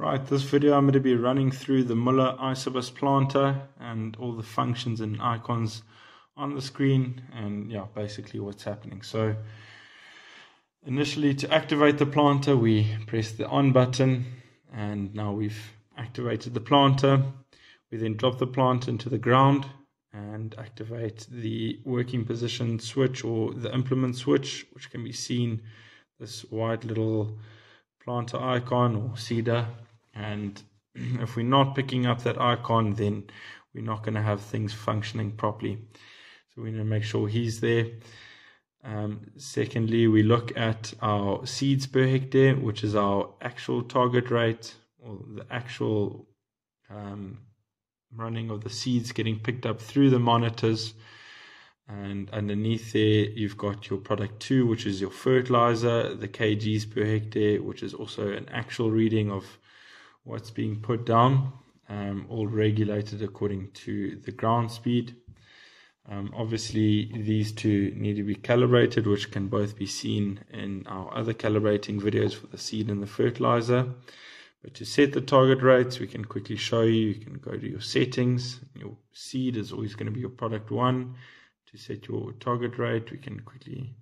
Right, this video I'm going to be running through the Muller Isobus planter and all the functions and icons on the screen and yeah, basically what's happening. So initially to activate the planter, we press the on button and now we've activated the planter. We then drop the planter into the ground and activate the working position switch or the implement switch, which can be seen this white little planter icon or seeder and if we're not picking up that icon then we're not going to have things functioning properly. So we need to make sure he's there. Um, secondly we look at our seeds per hectare which is our actual target rate or the actual um, running of the seeds getting picked up through the monitors. And underneath there you've got your product 2 which is your fertilizer the kgs per hectare which is also an actual reading of what's being put down, um, all regulated according to the ground speed. Um, obviously, these two need to be calibrated, which can both be seen in our other calibrating videos for the seed and the fertilizer. But to set the target rates, we can quickly show you. You can go to your settings. Your seed is always going to be your product one. To set your target rate, we can quickly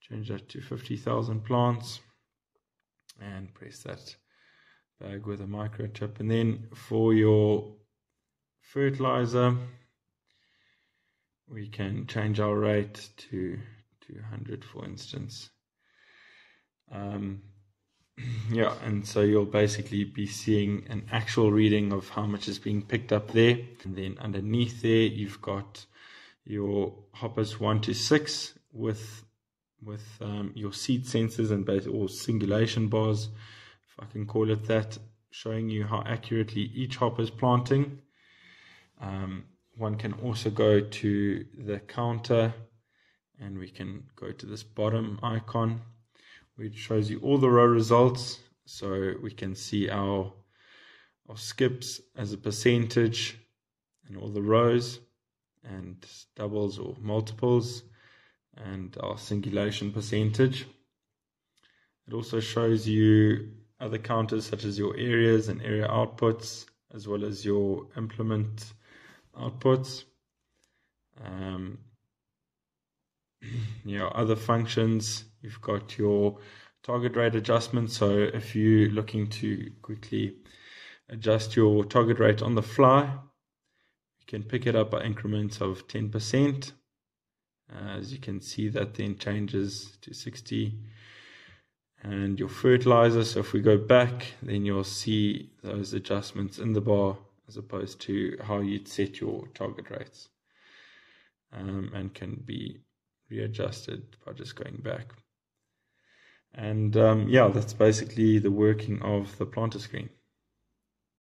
change that to 50,000 plants and press that bag with a microchip. And then for your fertilizer, we can change our rate to 200, for instance. Um, yeah, and so you'll basically be seeing an actual reading of how much is being picked up there. And then underneath there, you've got your hoppers one to six with with um, your seed sensors and base or singulation bars if I can call it that, showing you how accurately each hopper is planting. Um, one can also go to the counter and we can go to this bottom icon which shows you all the row results so we can see our our skips as a percentage and all the rows and doubles or multiples and our singulation percentage it also shows you other counters such as your areas and area outputs as well as your implement outputs. Um, know other functions you've got your target rate adjustment. So if you're looking to quickly adjust your target rate on the fly you can pick it up by increments of 10% as you can see that then changes to 60 and your fertilizer. So if we go back, then you'll see those adjustments in the bar as opposed to how you'd set your target rates um, and can be readjusted by just going back. And um, yeah, that's basically the working of the planter screen.